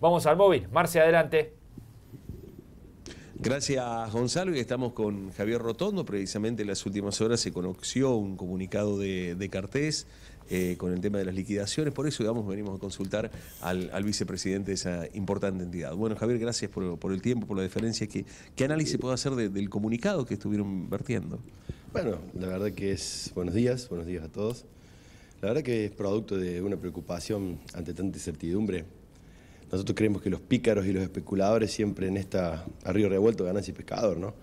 Vamos al móvil. Marce, adelante. Gracias, Gonzalo. Y estamos con Javier Rotondo. Precisamente en las últimas horas se conoció un comunicado de, de Cartés eh, con el tema de las liquidaciones. Por eso, digamos, venimos a consultar al, vicepresidente de esa importante entidad. Bueno, Javier, gracias por, el tiempo, por la diferencia. ¿Qué, qué análisis puede hacer del comunicado que estuvieron vertiendo? Bueno, la verdad que es buenos días, buenos días a todos. La verdad que es producto de una preocupación ante tanta incertidumbre. Nosotros creemos que los pícaros y los especuladores siempre en esta a revuelto ganancia y pescador, ¿no?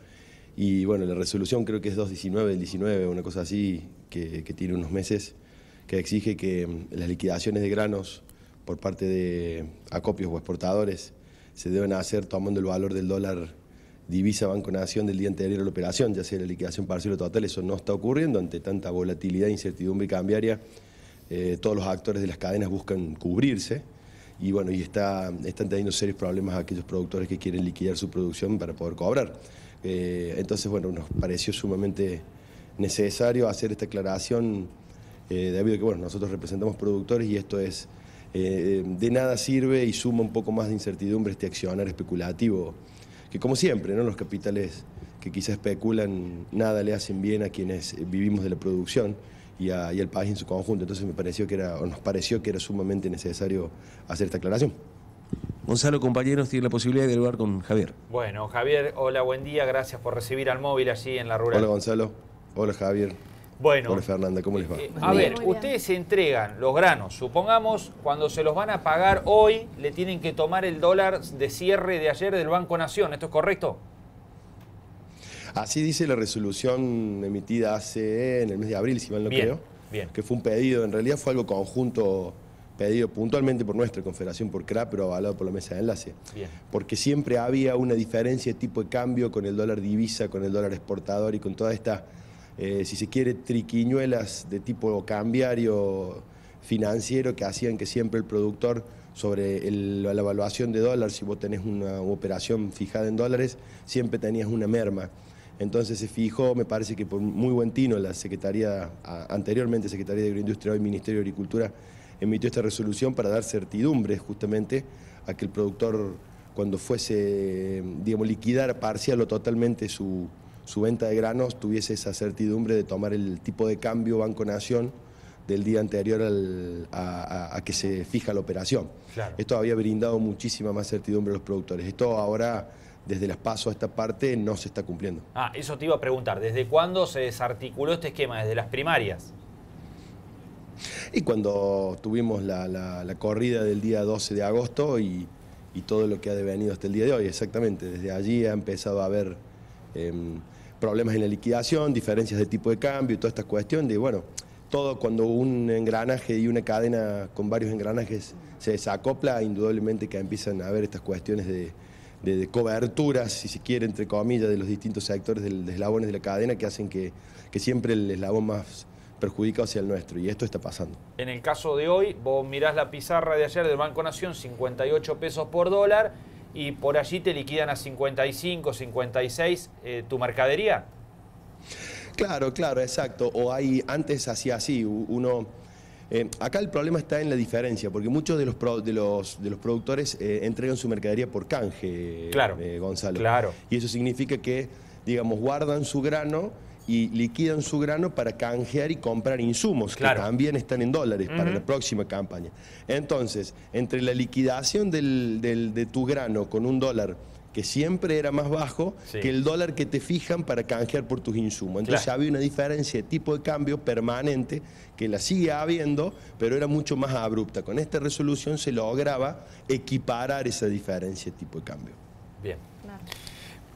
Y bueno, la resolución creo que es 219 del 19, una cosa así, que, tiene unos meses, que exige que mm, las liquidaciones de granos por parte de acopios o exportadores se deben hacer tomando el valor del dólar divisa Banco Nación del día anterior a la operación, ya sea la liquidación parcial o total, eso no está ocurriendo ante tanta volatilidad, incertidumbre cambiaria. Eh, todos los actores de las cadenas buscan cubrirse y bueno, y está, están teniendo serios problemas aquellos productores que quieren liquidar su producción para poder cobrar. Eh, entonces, bueno, nos pareció sumamente necesario hacer esta aclaración eh, debido a que bueno, nosotros representamos productores y esto es, eh, de nada sirve y suma un poco más de incertidumbre este accionar especulativo, que como siempre, ¿no? los capitales que quizás especulan nada le hacen bien a quienes vivimos de la producción y, al país en su conjunto. Entonces me pareció que era, o nos pareció que era sumamente necesario hacer esta aclaración. Gonzalo, compañeros, tiene la posibilidad de dialogar con Javier. Bueno, Javier, hola, buen día, gracias por recibir al móvil allí en la rural. Hola Gonzalo, hola Javier. Bueno. Hola Fernanda, ¿cómo les va? Eh, a ver, ustedes se entregan los granos, supongamos cuando se los van a pagar hoy, le tienen que tomar el dólar de cierre de ayer del Banco Nación, ¿esto es correcto? Así dice la resolución emitida hace en el mes de abril, si mal no creo. Bien. Que fue un pedido, en realidad fue algo conjunto pedido puntualmente por nuestra confederación, por CRA, pero avalado por la mesa de enlace. Bien. Porque siempre había una diferencia de tipo de cambio con el dólar divisa, con el dólar exportador y con toda esta eh, si se quiere, triquiñuelas de tipo cambiario financiero que hacían que siempre el productor sobre la evaluación de dólares, si vos tenés una operación fijada en dólares, siempre tenías una merma. Entonces se fijó, me parece que por muy buen tino, la Secretaría, anteriormente Secretaría de Agroindustria, hoy Ministerio de Agricultura, emitió esta resolución para dar certidumbre justamente a que el productor, cuando fuese, digamos, liquidar parcial o totalmente su, su venta de granos tuviese esa certidumbre de tomar el tipo de cambio Banco Nación del día anterior a, que se fija la operación. Esto había brindado muchísima más certidumbre a los productores. Esto ahora, desde las pasos a esta parte, no se está cumpliendo. Ah, eso te iba a preguntar. ¿Desde cuándo se desarticuló este esquema? ¿Desde las primarias? Y cuando tuvimos la, corrida del día 12 de agosto y, todo lo que ha devenido hasta el día de hoy, exactamente. Desde allí ha empezado a haber... Em, problemas en la liquidación, diferencias de tipo de cambio y toda esta cuestión de, bueno, todo cuando un engranaje y una cadena con varios engranajes se desacopla, indudablemente que empiezan a haber estas cuestiones de, de, coberturas, si se quiere, entre comillas, de los distintos sectores de eslabones de la cadena que hacen que, que siempre el eslabón más perjudicado sea el nuestro, y esto está pasando. En el caso de hoy, vos mirás la pizarra de ayer del Banco Nación, 58 pesos por dólar, y por allí te liquidan a 55, 56 eh, tu mercadería. Claro, claro, exacto. O hay, antes hacía así, uno... Eh, acá el problema está en la diferencia, porque muchos de los, de los, de los productores eh, entregan su mercadería por canje, claro, Gonzalo. Claro. Y eso significa que, digamos, guardan su grano y liquidan su grano para canjear y comprar insumos, que también están en dólares para la próxima campaña. Entonces, entre la liquidación de tu grano con un dólar que siempre era más bajo que el dólar que te fijan para canjear por tus insumos. Entonces había una diferencia de tipo de cambio permanente que la sigue habiendo, pero era mucho más abrupta. Con esta resolución se lograba equiparar esa diferencia de tipo de cambio. Bien.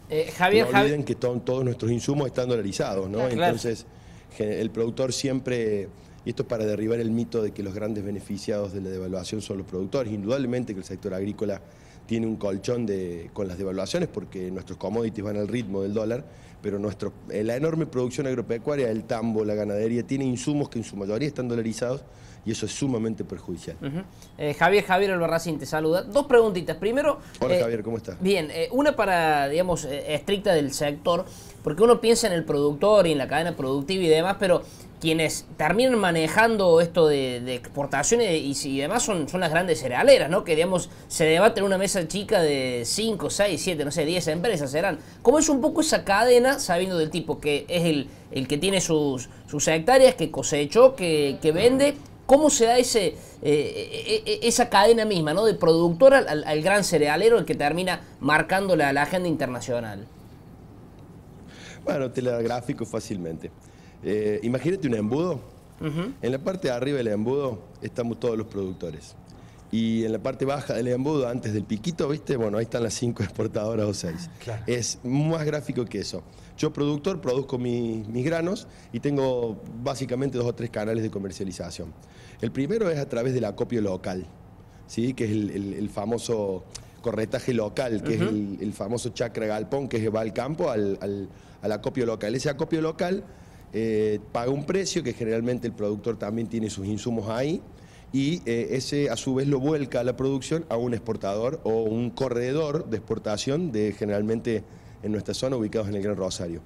Eh, Javier, no olviden que todos nuestros insumos están dolarizados, ¿no? Entonces, el productor siempre, y esto es para derribar el mito de que los grandes beneficiados de la devaluación son los productores, indudablemente que el sector agrícola tiene un colchón de, con las devaluaciones porque nuestros commodities van al ritmo del dólar, pero nuestro, eh, la enorme producción agropecuaria, el tambo, la ganadería, tiene insumos que en su mayoría están dolarizados y eso es sumamente perjudicial. Eh, Javier, Javier Albarracín te saluda. Dos preguntitas. Primero... Hola eh, Javier, ¿cómo estás? Bien, una para, digamos, estricta del sector, porque uno piensa en el productor y en la cadena productiva y demás, pero quienes terminan manejando esto de, exportaciones y, además son, son las grandes cerealeras, ¿no? Que digamos, se debate en una mesa chica de 5, 6, 7, no sé, 10 empresas serán. ¿Cómo es un poco esa cadena, sabiendo del tipo que es el, el que tiene sus, sus hectáreas, que cosechó, que, que vende? ¿Cómo se da ese, eh, eh, eh, esa cadena misma, ¿no? De productor al, gran cerealero, el que termina marcando la, la agenda internacional? Bueno, te la gráfico fácilmente. Eh, imagínate un embudo. En la parte de arriba del embudo estamos todos los productores. Y en la parte baja del embudo, antes del piquito, ¿viste? Bueno, ahí están las cinco exportadoras o seis. Es más gráfico que eso. Yo, productor, produzco mis granos y tengo básicamente dos o tres canales de comercialización. El primero es a través del acopio local, ¿sí? que es el, famoso corretaje local, que es el, famoso chacra galpón que va al campo, al, al acopio local. Ese acopio local eh, paga un precio que generalmente el productor también tiene sus insumos ahí y eh, ese a su vez lo vuelca a la producción a un exportador o un corredor de exportación de generalmente en nuestra zona ubicados en el Gran Rosario.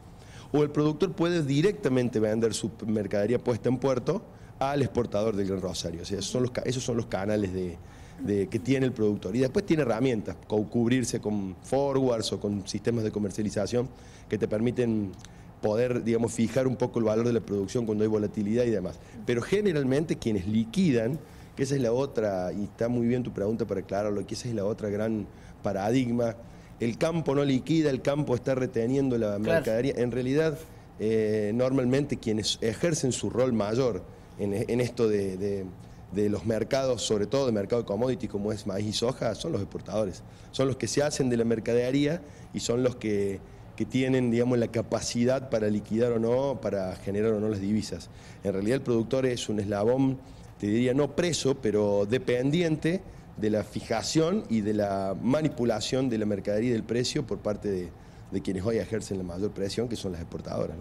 O el productor puede directamente vender su mercadería puesta en puerto al exportador del Gran Rosario. O sea, esos son los, esos son los canales de, que tiene el productor. Y después tiene herramientas, cubrirse con forwards o con sistemas de comercialización que te permiten poder, digamos, fijar un poco el valor de la producción cuando hay volatilidad y demás. Pero generalmente quienes liquidan, que esa es la otra, y está muy bien tu pregunta para aclararlo, que esa es la otra gran paradigma, el campo no liquida, el campo está reteniendo la mercadería. En realidad, eh, normalmente quienes ejercen su rol mayor en, esto de, de, los mercados, sobre todo de mercado de commodities como es maíz y soja, son los exportadores. Son los que se hacen de la mercadería y son los que que tienen, digamos, la capacidad para liquidar o no, para generar o no las divisas. En realidad el productor es un eslabón, te diría no preso, pero dependiente de la fijación y de la manipulación de la mercadería y del precio por parte de, de quienes hoy ejercen la mayor presión, que son las exportadoras.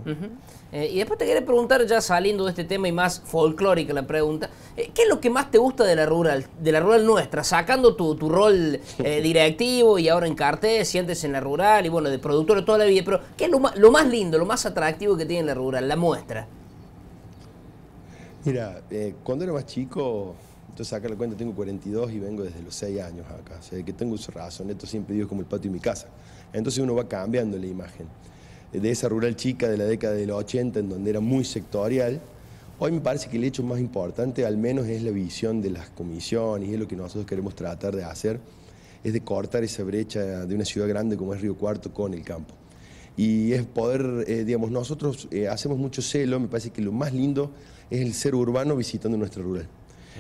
Eh, y después te quería preguntar, ya saliendo de este tema y más folclórica la pregunta, eh, ¿qué es lo que más te gusta de la rural, de la rural nuestra? Sacando tu, rol eh, directivo y ahora en cartel, sientes en la rural y bueno, de productor toda la vida, pero ¿qué es lo más, lo más lindo, lo más atractivo que tiene la rural, la muestra? Mira, cuando era más chico, entonces sacar la cuenta, tengo 42 y vengo desde los 6 años acá, o sea, que tengo su razón, esto siempre digo como el patio de mi casa. Entonces uno va cambiando la imagen. De esa rural chica de la década del 80, en donde era muy sectorial, hoy me parece que el hecho más importante, al menos, es la visión de las comisiones y es lo que nosotros queremos tratar de hacer, es de cortar esa brecha de una ciudad grande como es Río Cuarto con el campo. Y es poder, eh, digamos, nosotros eh, hacemos mucho celo, me parece que lo más lindo es el ser urbano visitando nuestra rural.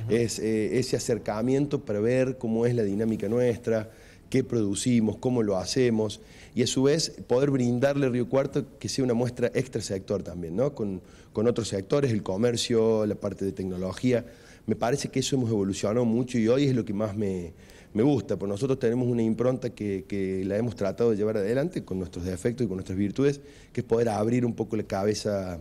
Es eh, ese acercamiento para ver cómo es la dinámica nuestra, qué producimos, cómo lo hacemos, y a su vez poder brindarle Río Cuarto que sea una muestra extra sector también, ¿no? con, otros sectores, el comercio, la parte de tecnología. Me parece que eso hemos evolucionado mucho y hoy es lo que más me, gusta, porque nosotros tenemos una impronta que, que, la hemos tratado de llevar adelante con nuestros defectos y con nuestras virtudes, que es poder abrir un poco la cabeza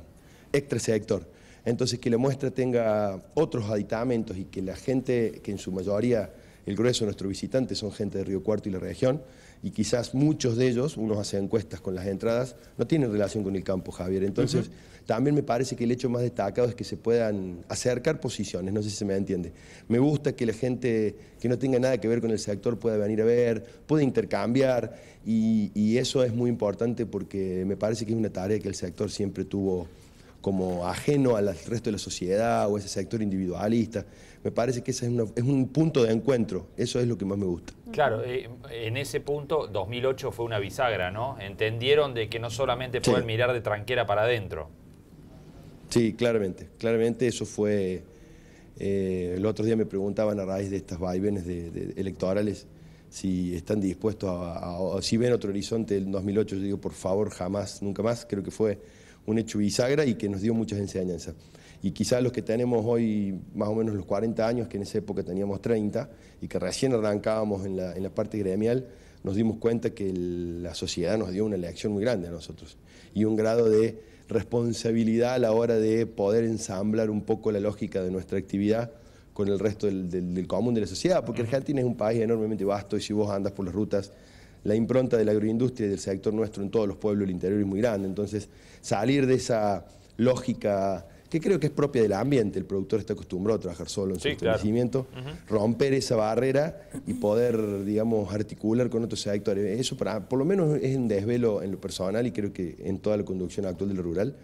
extra sector. Entonces que la muestra tenga otros aditamentos y que la gente, que en su mayoría el grueso de nuestros visitantes son gente de Río Cuarto y la región, y quizás muchos de ellos, unos hacen encuestas con las entradas, no tienen relación con el campo, Javier. Entonces, también me parece que el hecho más destacado es que se puedan acercar posiciones, no sé si se me entiende. Me gusta que la gente que no tenga nada que ver con el sector pueda venir a ver, pueda intercambiar, y, y eso es muy importante porque me parece que es una tarea que el sector siempre tuvo como ajeno al resto de la sociedad o ese sector individualista. Me parece que ese es, un punto de encuentro, eso es lo que más me gusta. Claro, eh, en ese punto 2008 fue una bisagra, ¿no? Entendieron de que no solamente pueden mirar de tranquera para adentro. Sí, claramente, claramente eso fue... Eh, el otro día me preguntaban a raíz de estas vaivenes de, electorales si están dispuestos a, si ven otro horizonte del 2008, yo digo por favor, jamás, nunca más, creo que fue un hecho bisagra y que nos dio muchas enseñanzas. Y quizás los que tenemos hoy más o menos los 40 años, que en esa época teníamos 30, y que recién arrancábamos en la, en la parte gremial, nos dimos cuenta que la sociedad nos dio una lección muy grande a nosotros y un grado de responsabilidad a la hora de poder ensamblar un poco la lógica de nuestra actividad con el resto del, del común de la sociedad, porque Argentina es un país enormemente vasto y si vos andas por las rutas la impronta de la agroindustria y del sector nuestro en todos los pueblos del interior es muy grande. Entonces, salir de esa lógica que creo que es propia del ambiente. El productor está acostumbrado a trabajar solo en Sí, su claro. establecimiento, romper esa barrera y poder, digamos, articular con otros sectores. Eso para, por lo menos es un desvelo en lo personal y creo que en toda la conducción actual del rural.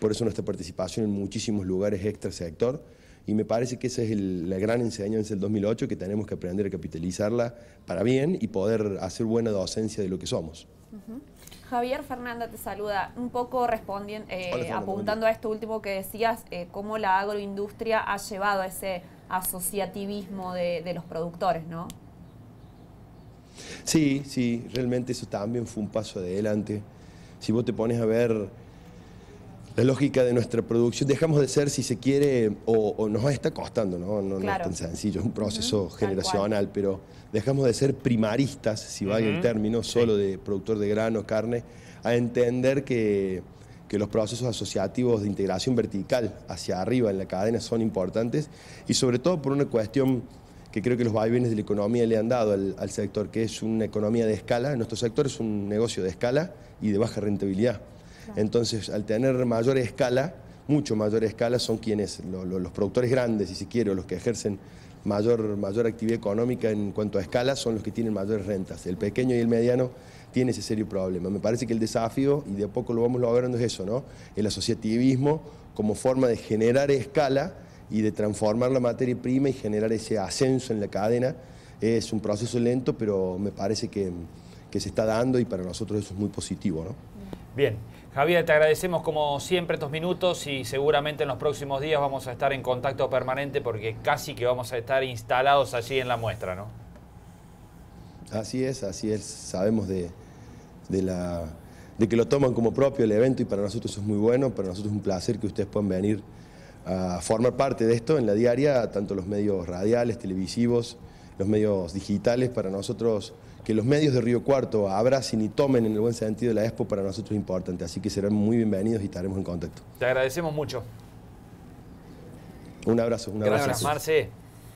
Por eso nuestra participación en muchísimos lugares extra sector. Y me parece que esa es el- la gran enseñanza del 2008, que tenemos que aprender a capitalizarla para bien y poder hacer buena docencia de lo que somos. Javier Fernanda te saluda, un poco respondiendo, eh, Hola, apuntando a esto último que decías, eh, cómo la agroindustria ha llevado a ese asociativismo de, de los productores, ¿no? Sí, sí, realmente eso también fue un paso adelante. Si vos te pones a ver la lógica de nuestra producción, dejamos de ser, si se quiere, o, o nos está costando, ¿no? No, es tan sencillo, es un proceso generacional, pero dejamos de ser primaristas, si vaya el Ujú, término, solo de productor de grano, carne, a entender que, que los procesos asociativos de integración vertical hacia arriba en la cadena son importantes y sobre todo por una cuestión que creo que los vaivenes de la economía le han dado al, al sector, que es una economía de escala. Nuestro sector es un negocio de escala y de baja rentabilidad. Entonces, al tener mayor escala, mucho mayor escala, son quienes, lo- lo- los productores grandes, si se quiere, o los que ejercen mayor, mayor actividad económica en cuanto a escala, son los que tienen mayores rentas. El pequeño y el mediano tiene ese serio problema. Me parece que el desafío, y de a poco lo vamos logrando, es eso, ¿no? El asociativismo como forma de generar escala y de transformar la materia prima y generar ese ascenso en la cadena. Es un proceso lento, pero me parece que, que se está dando y para nosotros eso es muy positivo, ¿no? Bien, Javier, te agradecemos como siempre estos minutos y seguramente en los próximos días vamos a estar en contacto permanente porque casi que vamos a estar instalados allí en la muestra, ¿no? Así es, así es. Sabemos de, de que lo toman como propio el evento y para nosotros eso es muy bueno. Para nosotros es un placer que ustedes puedan venir a formar parte de esto en la diaria, tanto los medios radiales, televisivos, los medios digitales. Para nosotros, que los medios de Río Cuarto abracen y tomen en el buen sentido la expo, para nosotros es importante. Así que serán muy bienvenidos y estaremos en contacto. Te agradecemos mucho. Un abrazo, un abrazo. Gracias, Marce.